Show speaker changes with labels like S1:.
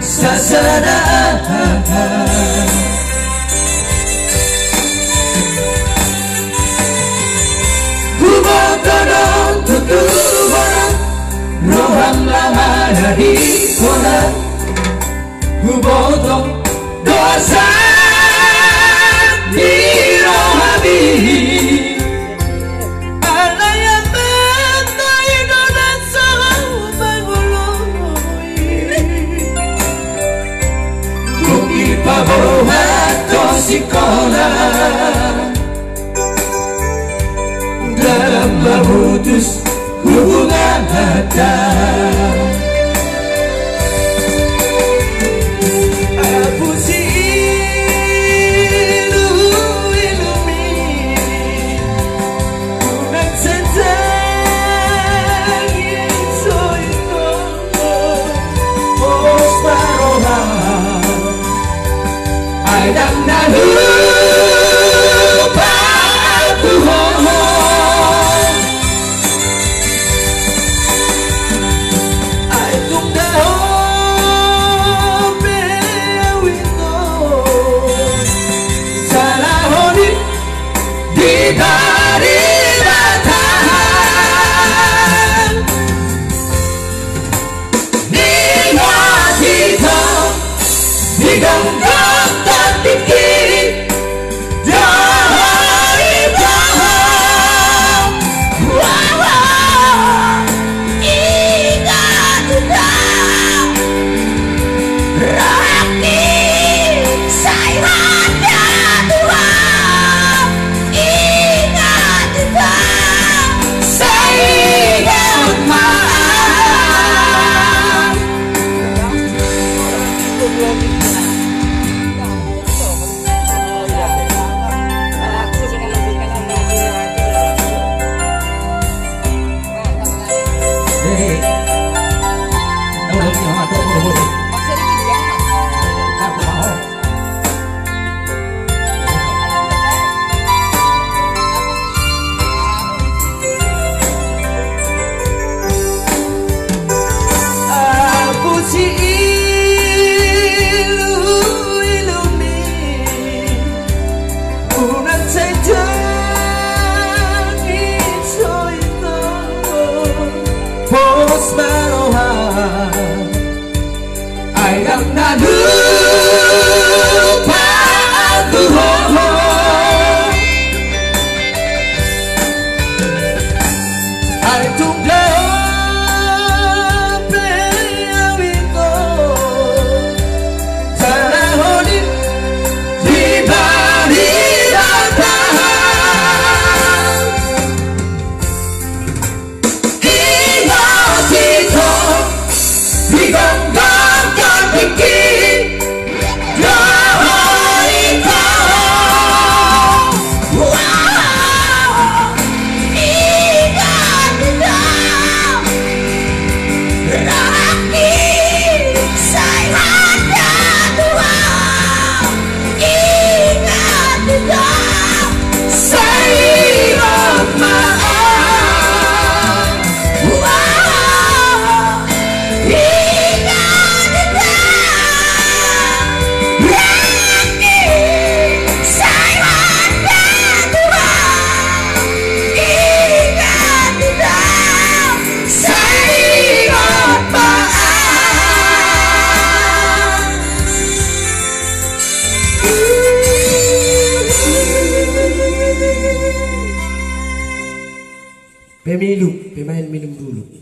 S1: sasana Kubatara tutubara Roham lama dari kona Hubotong dosa Sikola Dalam memutus hubungan hati freedom. una titani soito Post maroha Ai đang đã đưa tu ho Ai tung Pemilu, pemain minum dulu.